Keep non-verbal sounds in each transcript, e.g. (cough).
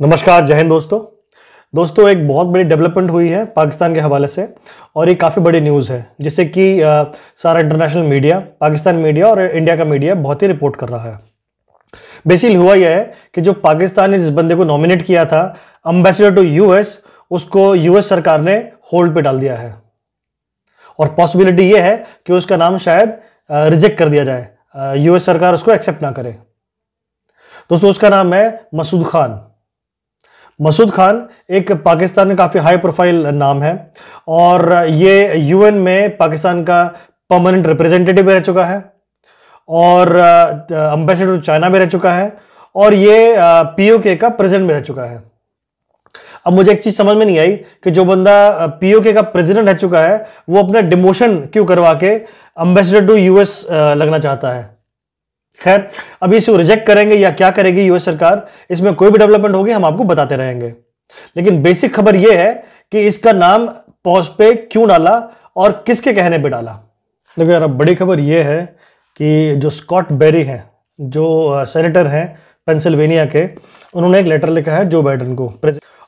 नमस्कार, जय हिंद दोस्तों। दोस्तों, एक बहुत बड़ी डेवलपमेंट हुई है पाकिस्तान के हवाले से और ये काफ़ी बड़ी न्यूज़ है, जिससे कि सारा इंटरनेशनल मीडिया पाकिस्तान मीडिया और इंडिया का मीडिया बहुत ही रिपोर्ट कर रहा है। बेसिकली हुआ यह है कि जो पाकिस्तान ने जिस बंदे को नॉमिनेट किया था अम्बेसडर टू यूएस उसको यूएस सरकार ने होल्ड पे डाल दिया है। और पॉसिबिलिटी ये है कि उसका नाम शायद रिजेक्ट कर दिया जाए। यूएस सरकार उसको एक्सेप्ट ना करे। दोस्तों, उसका नाम है मसूद खान। मसूद खान, एक पाकिस्तान में काफ़ी हाई प्रोफ़ाइल नाम है और ये यूएन में पाकिस्तान का परमानेंट रिप्रेजेंटेटिव भी रह चुका है और अम्बेसडर टू चाइना भी रह चुका है और ये पीओके का प्रेसिडेंट भी रह चुका है। अब मुझे एक चीज़ समझ में नहीं आई कि जो बंदा पीओके का प्रेसिडेंट रह चुका है, वो अपना डिमोशन क्यों करवा के अम्बेसडर टू यूएस लगना चाहता है? खैर अभी इसको रिजेक्ट करेंगे या क्या करेगी यूएस सरकार, इसमें कोई भी डेवलपमेंट होगी, हम आपको बताते रहेंगे। लेकिन बेसिक खबर यह है कि इसका नाम पॉज पे क्यों डाला और किसके कहने पे डाला। देखो यार बड़ी खबर यह है कि जो स्कॉट बेरी हैं, जो सेनेटर हैं पेंसिल्वेनिया के, उन्होंने एक लेटर लिखा है जो बाइडन को।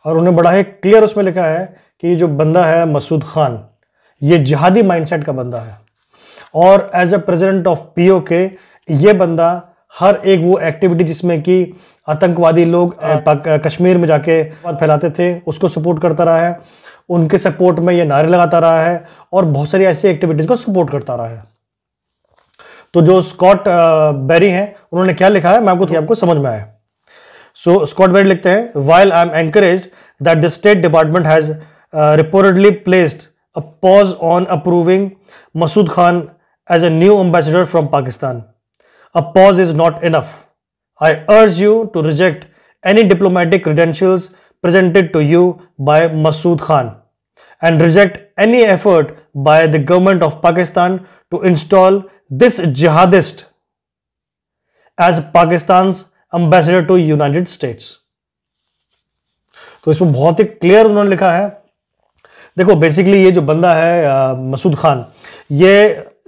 और उन्होंने बड़ा ही क्लियर उसमें लिखा है कि जो बंदा है मसूद खान, ये जिहादी माइंडसेट का बंदा है। और as a president of P O K ये बंदा हर एक वो एक्टिविटी जिसमें कि आतंकवादी लोग कश्मीर में जाके फैलाते थे, उसको सपोर्ट करता रहा है, उनके सपोर्ट में ये नारे लगाता रहा है और बहुत सारी ऐसी एक्टिविटीज़ को सपोर्ट करता रहा है। तो जो स्कॉट बेरी हैं, उन्होंने क्या लिखा है? मैं आपको आपको समझ में आया। सो स्कॉट बेरी लिखते हैं while I am encourage that the state department has reportedly placed a pause on approving Masood Khan as a new ambassador from Pakistan A pause is not enough. I urge you to reject any diplomatic credentials presented to you by Masood Khan and reject any effort by the government of Pakistan to install this jihadist as Pakistan's ambassador to United States. तो इसमें बहुत ही clear उन्होंने लिखा है देखो basically ये जो बंदा है मसूद खान ये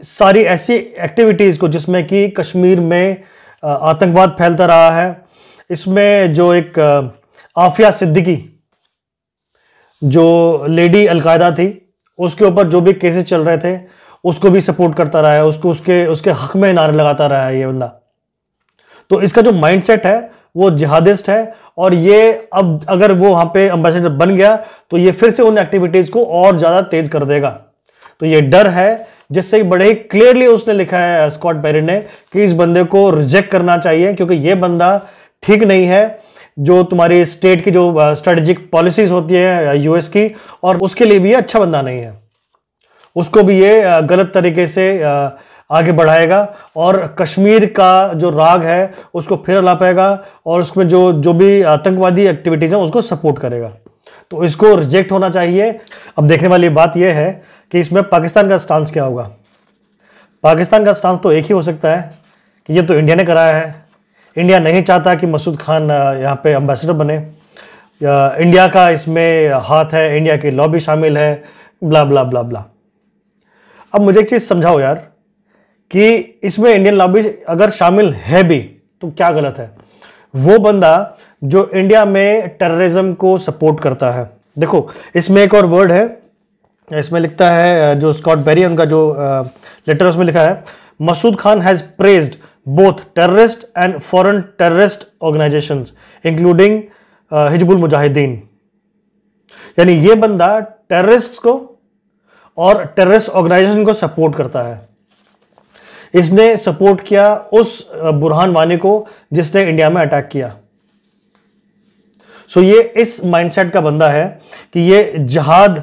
सारी ऐसी एक्टिविटीज़ को, जिसमें कि कश्मीर में आतंकवाद फैलता रहा है। इसमें जो एक आफिया सिद्दीकी, जो लेडी अलकायदा थी, उसके ऊपर जो भी केसेस चल रहे थे, उसको भी सपोर्ट करता रहा है। उसको, उसके उसके हक में नारे लगाता रहा है ये बंदा। तो इसका जो माइंडसेट है, वो जिहादिस्ट है और ये अब अगर वो वहाँ पे अम्बेसडर बन गया तो ये फिर से उन एक्टिविटीज़ को और ज़्यादा तेज कर देगा। तो ये डर है जिससे बड़े ही क्लियरली उसने लिखा है स्कॉट बेरी ने, कि इस बंदे को रिजेक्ट करना चाहिए, क्योंकि ये बंदा ठीक नहीं है, जो तुम्हारी स्टेट की जो स्ट्रेटेजिक पॉलिसीज़ होती है यूएस की, और उसके लिए भी अच्छा बंदा नहीं है। उसको भी ये गलत तरीके से आगे बढ़ाएगा, और कश्मीर का जो राग है, उसको फिर लापेगा और उसमें जो जो भी आतंकवादी एक्टिविटीज़ हैं, उसको सपोर्ट करेगा। तो इसको रिजेक्ट होना चाहिए। अब देखने वाली बात यह है कि इसमें पाकिस्तान का स्टांस क्या होगा? पाकिस्तान का स्टांस तो एक ही हो सकता है कि ये तो इंडिया ने कराया है। इंडिया नहीं चाहता कि मसूद खान यहाँ पे एम्बेसडर बने। या इंडिया का इसमें हाथ है इंडिया की लॉबी शामिल है ब्ला ब्ला ब्ला ब्ला अब मुझे एक चीज़ समझाओ यार, कि इसमें इंडियन लॉबी अगर शामिल है भी तो क्या गलत है? वो बंदा जो इंडिया में टेररिज्म को सपोर्ट करता है। देखो, इसमें एक और वर्ड है इसमें लिखता है जो स्कॉट बेरी उनका जो लेटर उसमें लिखा है, Masood Khan has praised both terrorist and foreign terrorist organisation including Hizbul Mujahideen. यानी ये बंदा टेररिस्ट को और टेररिस्ट ऑर्गेनाइजेशन को सपोर्ट करता है। इसने सपोर्ट किया उस बुरहान वानी को जिसने इंडिया में अटैक किया। सो so ये इस माइंडसेट का बंदा है कि ये जिहाद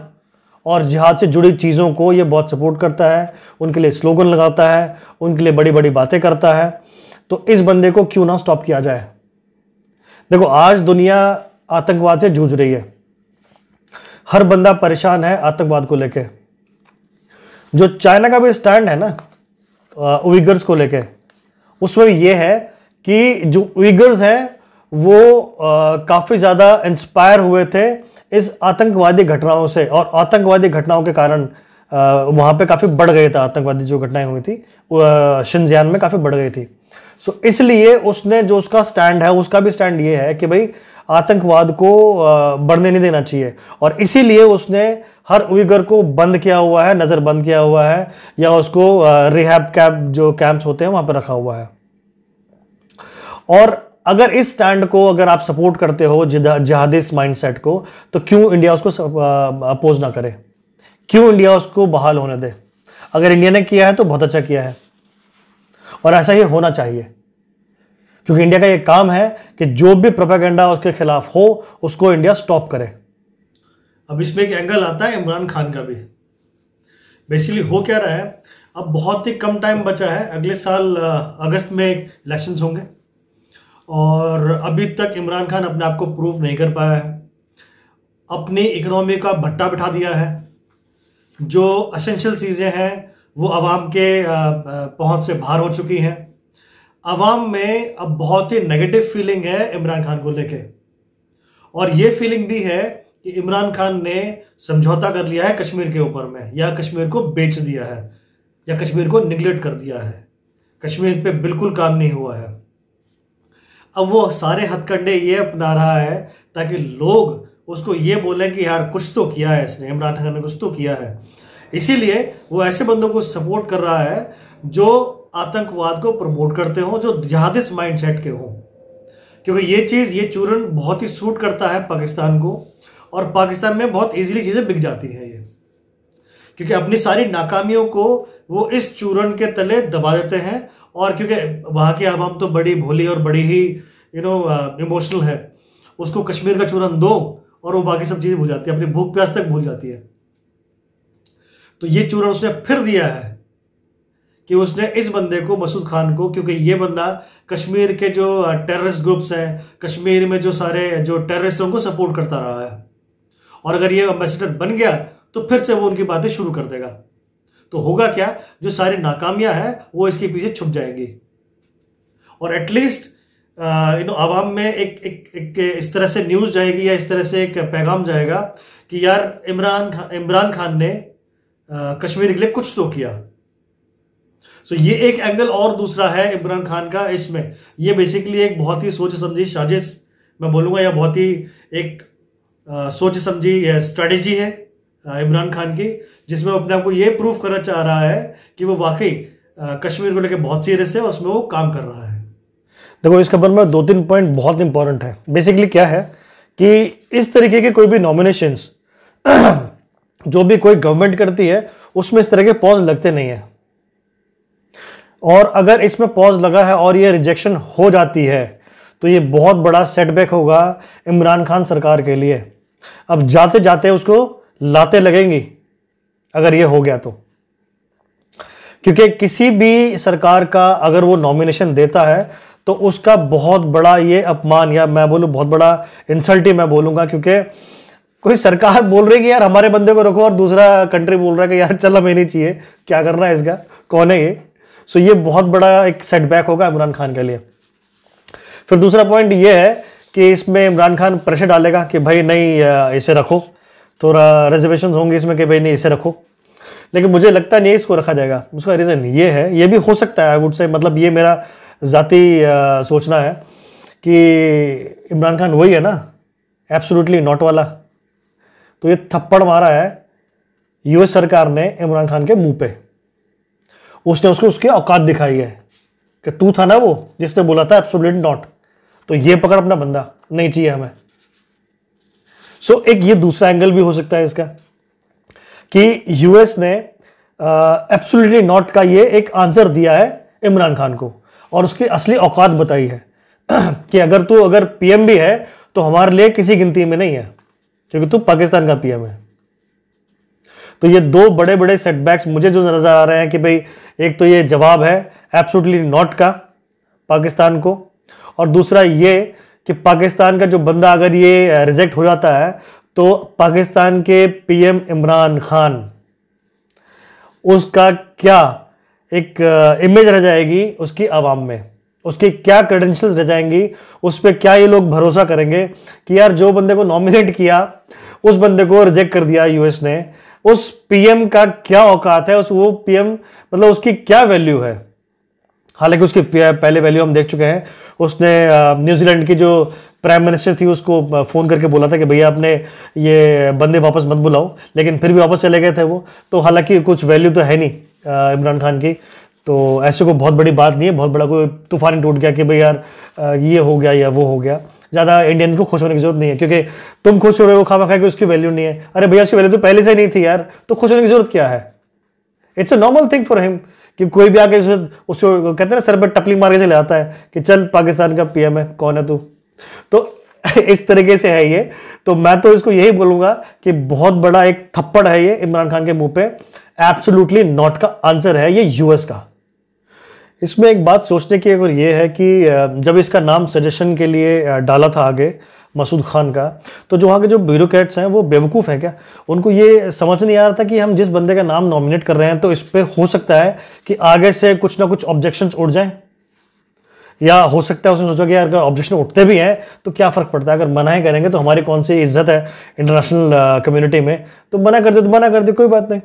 और जिहाद से जुड़ी चीज़ों को ये बहुत सपोर्ट करता है, उनके लिए स्लोगन लगाता है, उनके लिए बड़ी बड़ी बातें करता है। तो इस बंदे को क्यों ना स्टॉप किया जाए? देखो, आज दुनिया आतंकवाद से जूझ रही है। हर बंदा परेशान है आतंकवाद को लेके। जो चाइना का भी स्टैंड है ना उइगर्स को लेके उसमें ये है कि जो उइगर्स हैं, वो काफ़ी ज़्यादा इंस्पायर हुए थे इस आतंकवादी घटनाओं से और आतंकवादी घटनाओं के कारण वहाँ पे काफ़ी बढ़ गए थे आतंकवादी जो घटनाएँ हुई थी वो, शिनजियान में काफ़ी बढ़ गई थी। सो इसलिए उसने जो उसका स्टैंड है उसका भी स्टैंड ये है कि भाई आतंकवाद को बढ़ने नहीं देना चाहिए। और इसीलिए उसने हर उइगर को बंद किया हुआ है नज़र बंद किया हुआ है या उसको रिहैब कैब जो कैंप्स होते हैं वहाँ पर रखा हुआ है। और अगर इस स्टैंड को अगर आप सपोर्ट करते हो जहादिस माइंडसेट को तो क्यों इंडिया उसको अपोज ना करे? क्यों इंडिया उसको बहाल होने दे? अगर इंडिया ने किया है तो बहुत अच्छा किया है। और ऐसा ही होना चाहिए। क्योंकि इंडिया का ये काम है कि जो भी प्रोपेगेंडा उसके खिलाफ हो, उसको इंडिया स्टॉप करे। अब इसमें एक एंगल आता है इमरान खान का भी। बेसिकली हो क्या रहा है? अब बहुत ही कम टाइम बचा है। अगले साल अगस्त में इलेक्शंस होंगे। और अभी तक इमरान खान अपने आप को प्रूव नहीं कर पाया है। अपनी इकोनॉमी का भट्टा बिठा दिया है। जो असेंशियल चीज़ें हैं, वो आवाम के पहुँच से बाहर हो चुकी हैं। आवाम में अब बहुत ही नेगेटिव फीलिंग है इमरान खान को लेके। और ये फीलिंग भी है कि इमरान खान ने समझौता कर लिया है कश्मीर के ऊपर में, या कश्मीर को बेच दिया है, या कश्मीर को निगलेक्ट कर दिया है। कश्मीर पे बिल्कुल काम नहीं हुआ है। अब वो सारे हथकंडे ये अपना रहा है ताकि लोग उसको ये बोले कि यार, कुछ तो किया है इसने, इमरान खान ने कुछ तो किया है। इसीलिए वो ऐसे बंदों को सपोर्ट कर रहा है जो आतंकवाद को प्रमोट करते हो, जो जहादिस माइंडसेट के हों। क्योंकि ये चीज़, ये चूरन बहुत ही सूट करता है पाकिस्तान को और पाकिस्तान में बहुत इजीली चीज़ें बिक जाती हैं ये। क्योंकि अपनी सारी नाकामियों को वो इस चूरन के तले दबा देते हैं और क्योंकि वहाँ की आवाम तो बड़ी भोली और बड़ी ही यू नो इमोशनल है। उसको कश्मीर का चूरन दो और वो बाकी सब चीज़ें भूल जाती है, अपनी भूख प्यास तक भूल जाती है। तो ये चूरन उसने फिर दिया है कि उसने इस बंदे को, मसूद खान को, क्योंकि ये बंदा कश्मीर के जो टेररिस्ट ग्रुप्स हैं, कश्मीर में जो सारे, जो टेररिस्ट उनको सपोर्ट करता रहा है। और अगर ये एम्बेसडर बन गया तो फिर से वो उनकी बातें शुरू कर देगा। तो होगा क्या? जो सारी नाकामियाँ हैं वो इसके पीछे छुप जाएँगी। और एटलीस्ट यू नो आवाम में एक, एक एक इस तरह से न्यूज़ जाएगी या इस तरह से एक पैगाम जाएगा कि यार इमरान खान इमरान खान ने आ, कश्मीर के लिए कुछ तो किया। सो so ये एक एंगल और दूसरा है इमरान खान का इसमें। ये बेसिकली एक बहुत ही सोच समझी साजिश मैं बोलूँगा या बहुत ही एक आ, सोच समझी स्ट्रेटेजी है। इमरान खान की, जिसमें अपने आप को ये प्रूव करना चाह रहा है कि वो वाकई कश्मीर को लेकर बहुत सीरियस है उसमें वो काम कर रहा है। देखो, इस खबर में दो तीन पॉइंट बहुत इंपॉर्टेंट है। बेसिकली क्या है कि इस तरीके के कोई भी नॉमिनेशंस (clears throat) जो भी कोई गवर्नमेंट करती है, उसमें इस तरह के पॉज लगते नहीं है। और अगर इसमें पॉज लगा है और ये रिजेक्शन हो जाती है तो ये बहुत बड़ा सेटबैक होगा इमरान खान सरकार के लिए। अब जाते जाते उसको लाते लगेंगी, अगर ये हो गया तो। क्योंकि किसी भी सरकार का अगर वो नॉमिनेशन देता है तो उसका बहुत बड़ा ये अपमान या मैं बोलूँ बहुत बड़ा इंसल्ट ही मैं बोलूँगा, क्योंकि कोई सरकार बोल रही है यार हमारे बंदे को रखो और दूसरा कंट्री बोल रहा है कि यार चल हमें नहीं चाहिए, क्या करना है इसका, कौन है ये? सो ये बहुत बड़ा एक सेटबैक होगा इमरान खान के लिए। फिर दूसरा पॉइंट ये है कि इसमें इमरान खान प्रेशर डालेगा कि भाई नहीं इसे रखो। थोड़ा रिजर्वेशन होंगे इसमें कि भाई नहीं, इसे रखो। लेकिन मुझे लगता नहीं इसको रखा जाएगा। उसका रीज़न ये है, ये भी हो सकता है आई वुड से मतलब ये मेरा ज़ाती सोचना है कि इमरान खान वही है ना एब्सोल्युटली नॉट वाला। तो ये थप्पड़ मारा है यूएस सरकार ने इमरान खान के मुँह पे। उसने उसको उसकी औकात दिखाई है कि तू था ना वो, जिसने बोला था एब्सोल्युटली नॉट तो ये पकड़ अपना बंदा, नहीं चाहिए हमें। सो so, एक ये दूसरा एंगल भी हो सकता है इसका कि यूएस ने एब्सोल्युटली नॉट का ये एक आंसर दिया है इमरान खान को और उसकी असली औकात बताई है। (clears throat) कि अगर तू अगर पीएम भी है तो हमारे लिए किसी गिनती में नहीं है क्योंकि तू पाकिस्तान का पीएम है। तो ये दो बड़े बड़े सेटबैक्स मुझे जो नज़र आ रहे हैं कि भाई एक तो ये जवाब है एब्सोल्युटली नॉट का पाकिस्तान को और दूसरा ये कि पाकिस्तान का जो बंदा अगर ये रिजेक्ट हो जाता है तो पाकिस्तान के पीएम इमरान खान, उसका क्या एक इमेज रह जाएगी उसकी आवाम में? उसकी क्या क्रेडेंशियल्स रह जाएँगी? उस पर क्या ये लोग भरोसा करेंगे कि यार जो बंदे को नॉमिनेट किया, उस बंदे को रिजेक्ट कर दिया यूएस ने? उस पीएम का क्या औकात है? उस, वो पीएम मतलब उसकी क्या वैल्यू है? हालाँकि उसके पहले वैल्यू हम देख चुके हैं। उसने न्यूजीलैंड की जो प्राइम मिनिस्टर थी, उसको फ़ोन करके बोला था कि भैया आपने ये बंदे वापस मत बुलाओ। लेकिन फिर भी वापस चले गए थे वो। तो हालाँकि कुछ वैल्यू तो है नहीं इमरान खान की। तो ऐसे कोई बहुत बड़ी बात नहीं है। बहुत बड़ा कोई तूफ़ान टूट गया कि भाई यार ये हो गया या वो हो गया। ज़्यादा इंडियंस को खुश होने की ज़रूरत नहीं है, क्योंकि तुम खुश हो रहे हो, खामा खा के उसकी वैल्यू नहीं है। अरे भैया, उसकी वैल्यू तो पहले से नहीं थी यार तो खुश होने की ज़रूरत क्या है? It's a normal thing for him कि कोई भी आके उसे उसको कहते हैं ना, सर पर टपली मार के चले आता है कि चल, पाकिस्तान का पीएम है, कौन है तू? तो (laughs) इस तरीके से है ये। तो मैं तो इसको यही बोलूँगा कि बहुत बड़ा एक थप्पड़ है ये इमरान खान के मुँह पे। एब्सोल्युटली नॉट का आंसर है ये यूएस का। इसमें एक बात सोचने की अगर ये है कि जब इसका नाम सजेशन के लिए डाला था आगे मसूद खान का। तो जो वहाँ के जो ब्यूरोक्रेट्स हैं, वो बेवकूफ़ हैं क्या? उनको ये समझ नहीं आ रहा था कि हम जिस बंदे का नाम नॉमिनेट कर रहे हैं तो इस पर हो सकता है कि आगे से कुछ ना कुछ ऑब्जेक्शंस उठ जाएँ? या हो सकता है उसने सोचा कि यार, अगर ऑब्जेक्शन उठते भी हैं तो क्या फ़र्क पड़ता है? अगर मना ही करेंगे तो हमारी कौन सी इज़्ज़त है इंटरनेशनल कम्युनिटी में? तो मना कर दे तो मना कर दे, कोई बात नहीं।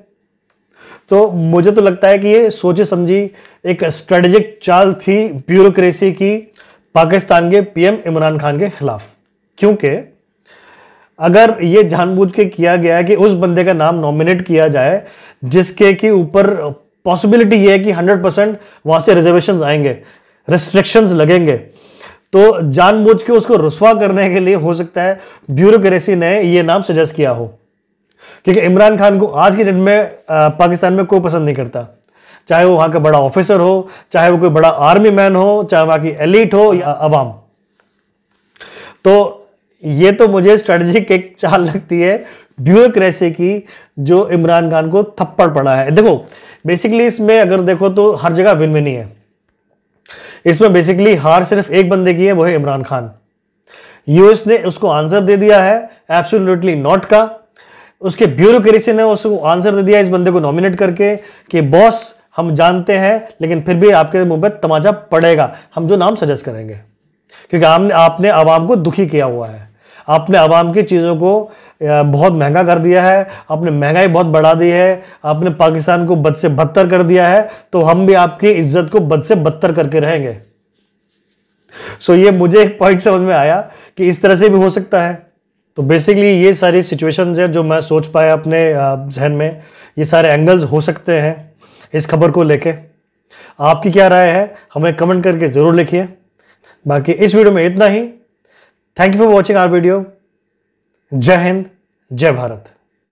तो मुझे तो लगता है कि ये सोचे समझी एक स्ट्रेटेजिक चाल थी ब्यूरोक्रेसी की पाकिस्तान के पीएम इमरान खान के खिलाफ। क्योंकि अगर ये जानबूझ के किया गया है कि उस बंदे का नाम नॉमिनेट किया जाए, जिसके कि ऊपर पॉसिबिलिटी ये है कि 100 परसेंट वहाँ से रिजर्वेशन आएँगे रेस्ट्रिक्शंस लगेंगे तो जानबूझ के उसको रुसवा करने के लिए हो सकता है ब्यूरोक्रेसी ने ये नाम सजेस्ट किया हो। क्योंकि इमरान खान को आज की डेट में पाकिस्तान में कोई पसंद नहीं करता। चाहे वो वहाँ का बड़ा ऑफिसर हो, चाहे वो कोई बड़ा आर्मी मैन हो, चाहे वहाँ की एलिट हो या अवाम। तो ये तो मुझे स्ट्रेटेजिक एक चाल लगती है ब्यूरोक्रेसी की, जो इमरान खान को थप्पड़ पड़ा है। देखो बेसिकली इसमें अगर देखो तो हर जगह विन विन ही है। इसमें बेसिकली हार सिर्फ़ एक बंदे की है, वो है इमरान खान। यूएस ने उसको आंसर दे दिया है एब्सोल्युटली नॉट का। उसके ब्यूरोक्रेसी ने उसको आंसर दे दिया इस बंदे को नॉमिनेट करके कि, बॉस, हम जानते हैं, लेकिन फिर भी आपके मुँह पर तमाचा पड़ेगा। हम जो नाम सजेस्ट करेंगे। क्योंकि आपने आपने आवाम को दुखी किया हुआ है। आपने आवाम की चीज़ों को बहुत महँगा कर दिया है, आपने महँगाई बहुत बढ़ा दी है, आपने पाकिस्तान को बद से बदतर कर दिया है तो हम भी आपकी इज़्ज़त को बद से बदतर करके रहेंगे। सो ये मुझे एक पॉइंट समझ में आया कि इस तरह से भी हो सकता है। तो बेसिकली ये सारी सिचुएशंस है जो मैं सोच पाया अपने जहन में। ये सारे एंगल्स हो सकते हैं इस खबर को लेके। आपकी क्या राय है, हमें कमेंट करके ज़रूर लिखिए। बाकी इस वीडियो में इतना ही। Thank you for watching our video जय हिंद जय भारत